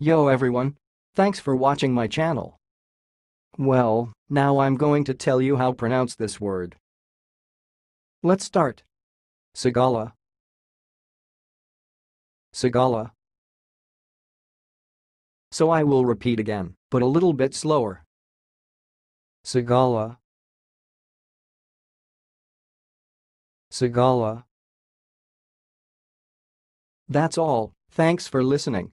Yo everyone. Thanks for watching my channel. Well, now I'm going to tell you how pronounce this word. Let's start. Sagala. Sagala. So I will repeat again, but a little bit slower. Sagala. Sagala. That's all, thanks for listening.